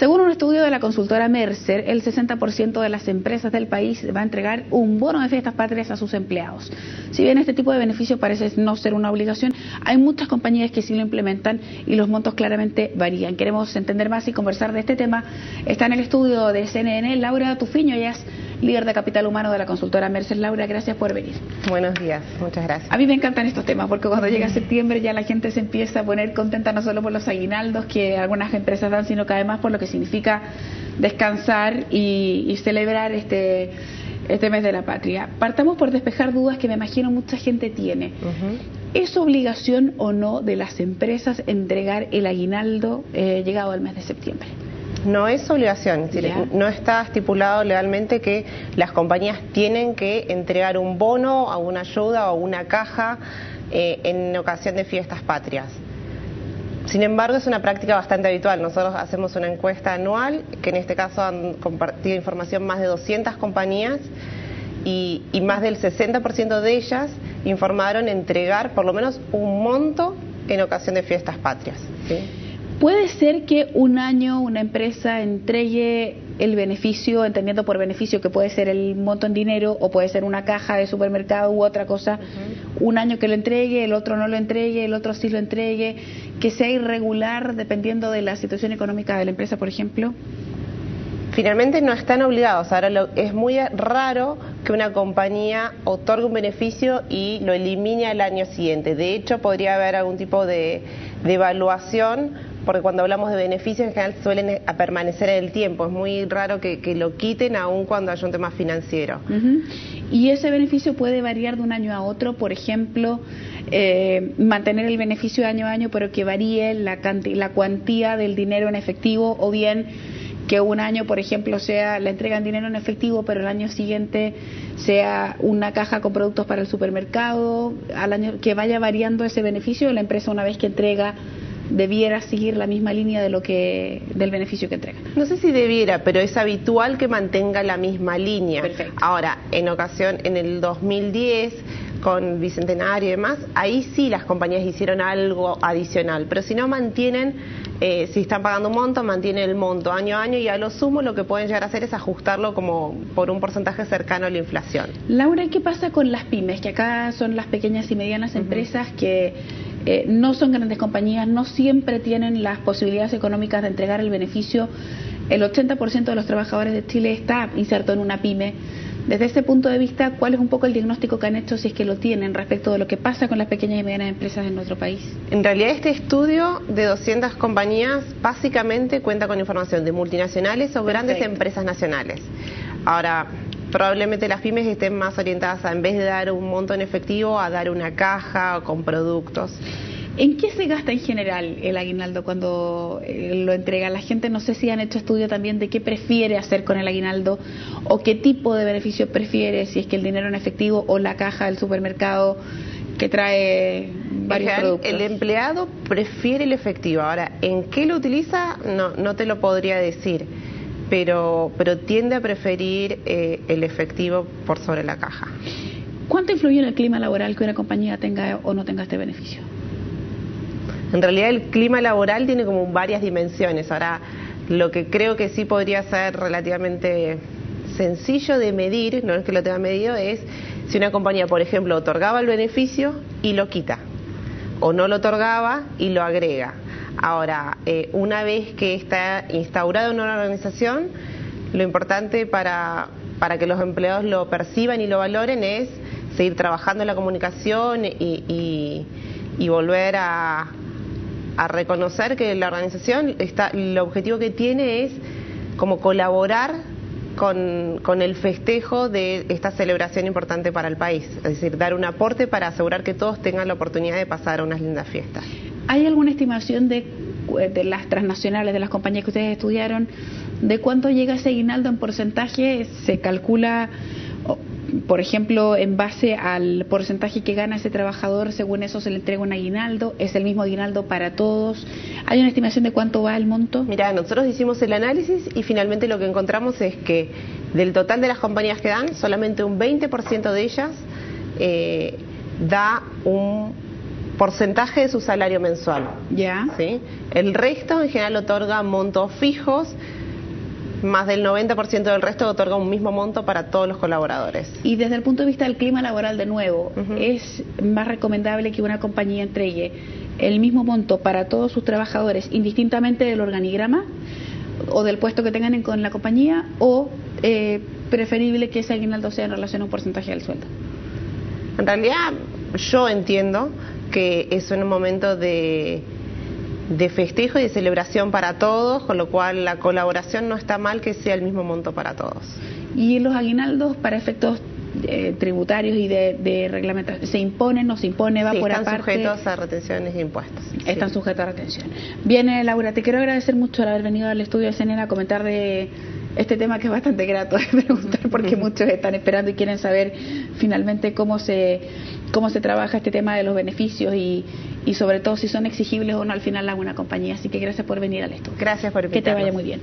Según un estudio de la consultora Mercer, el 60% de las empresas del país va a entregar un bono de fiestas patrias a sus empleados. Si bien este tipo de beneficio parece no ser una obligación, hay muchas compañías que sí lo implementan y los montos claramente varían. Queremos entender más y conversar de este tema. Está en el estudio de CNN Laura Tufiño, ella es líder de capital humano de la consultora Mercer. Laura, gracias por venir. Buenos días, muchas gracias. A mí me encantan estos temas porque cuando llega septiembre ya la gente se empieza a poner contenta no solo por los aguinaldos que algunas empresas dan, sino que además por lo que significa descansar y, celebrar este este mes de la patria. Partamos por despejar dudas que me imagino mucha gente tiene. ¿Es obligación o no de las empresas entregar el aguinaldo eh, llegado al mes de septiembre? No es obligación, no está estipulado legalmente que las compañías tienen que entregar un bono, una ayuda o una caja eh, en ocasión de fiestas patrias. Sin embargo, es una práctica bastante habitual. Nosotros hacemos una encuesta anual, que en este caso han compartido información más de 200 compañías y, más del 60% de ellas informaron entregar por lo menos un monto en ocasión de fiestas patrias. ¿Puede ser que un año una empresa entregue el beneficio, entendiendo por beneficio que puede ser el monto en dinero o puede ser una caja de supermercado u otra cosa, un año que lo entregue, el otro no lo entregue, el otro sí lo entregue, que sea irregular dependiendo de la situación económica de la empresa, por ejemplo? Finalmente no están obligados. Ahora es muy raro que una compañía otorgue un beneficio y lo elimine al año siguiente. De hecho, podría haber algún tipo de, de evaluación porque cuando hablamos de beneficios en general suelen a permanecer en el tiempo. Es muy raro que, lo quiten aún cuando haya un tema financiero. Y ese beneficio puede variar de un año a otro, por ejemplo, eh, mantener el beneficio de año a año, pero que varíe la, la cuantía del dinero en efectivo o bien que un año, por ejemplo, sea la entrega en dinero en efectivo, pero el año siguiente sea una caja con productos para el supermercado, al año que vaya variando ese beneficio, la empresa una vez que entrega debiera seguir la misma línea de lo que del beneficio que entrega. No sé si debiera, pero es habitual que mantenga la misma línea. Perfecto. Ahora, en ocasión en el 2010 con Bicentenario y demás, ahí sí las compañías hicieron algo adicional, pero si no mantienen, eh, si están pagando un monto, mantienen el monto año a año y a lo sumo lo que pueden llegar a hacer es ajustarlo como por un porcentaje cercano a la inflación. Laura, ¿qué pasa con las pymes? Que acá son las pequeñas y medianas empresas que eh, no son grandes compañías, no siempre tienen las posibilidades económicas de entregar el beneficio. El 80% de los trabajadores de Chile está inserto en una pyme. Desde ese punto de vista, ¿cuál es un poco el diagnóstico que han hecho, si es que lo tienen, respecto de lo que pasa con las pequeñas y medianas empresas en nuestro país? En realidad, este estudio de 200 compañías básicamente cuenta con información de multinacionales o grandes empresas nacionales. Ahora, probablemente las pymes estén más orientadas a, en vez de dar un monto en efectivo, a dar una caja con productos. ¿En qué se gasta en general el aguinaldo cuando eh, lo entrega la gente? No sé si han hecho estudio también de qué prefiere hacer con el aguinaldo o qué tipo de beneficio prefiere, si es que el dinero en efectivo o la caja del supermercado que trae varios productos. El empleado prefiere el efectivo. Ahora, ¿en qué lo utiliza? No, no te lo podría decir pero, pero tiende a preferir eh, el efectivo por sobre la caja. ¿Cuánto influye en el clima laboral que una compañía tenga o no tenga este beneficio? En realidad el clima laboral tiene como varias dimensiones. Ahora, lo que creo que sí podría ser relativamente sencillo de medir, no es que lo tenga medido, es si una compañía, por ejemplo, otorgaba el beneficio y lo quita, o no lo otorgaba y lo agrega. Ahora, eh, una vez que está instaurada una organización, lo importante para, para que los empleados lo perciban y lo valoren es seguir trabajando en la comunicación y, y, volver a, a, reconocer que la organización, está, el objetivo que tiene es como colaborar con, con, el festejo de esta celebración importante para el país, es decir, dar un aporte para asegurar que todos tengan la oportunidad de pasar unas lindas fiestas. ¿Hay alguna estimación de, de las transnacionales, de las compañías que ustedes estudiaron, de cuánto llega ese aguinaldo en porcentaje? ¿Se calcula, por ejemplo, en base al porcentaje que gana ese trabajador, según eso se le entrega un aguinaldo? ¿Es el mismo aguinaldo para todos? ¿Hay una estimación de cuánto va el monto? Mira, nosotros hicimos el análisis y finalmente lo que encontramos es que del total de las compañías que dan, solamente un 20% de ellas eh, da un porcentaje de su salario mensual. Ya. ¿sí? El resto en general otorga montos fijos más del 90% del resto otorga un mismo monto para todos los colaboradores. Y desde el punto de vista del clima laboral, de nuevo, ¿es más recomendable que una compañía entregue el mismo monto para todos sus trabajadores, indistintamente del organigrama o del puesto que tengan en, la compañía, o eh, preferible que ese aguinaldo sea en relación a un porcentaje del sueldo? En realidad, yo entiendo que es un momento de de festejo y de celebración para todos, con lo cual la colaboración no está mal que sea el mismo monto para todos. ¿Y los aguinaldos para efectos eh, tributarios y de, de reglamentación se imponen, no se impone, va por aparte? Están sujetos a retenciones e impuestos. Están sujetos a retención. Bien, Laura, te quiero agradecer mucho por haber venido al estudio de CNN a comentar de este tema que es bastante grato de preguntar porque muchos están esperando y quieren saber finalmente cómo se cómo se trabaja este tema de los beneficios y, y sobre todo si son exigibles o no al final a una compañía. Así que gracias por venir al estudio. Gracias por Que te vaya muy bien.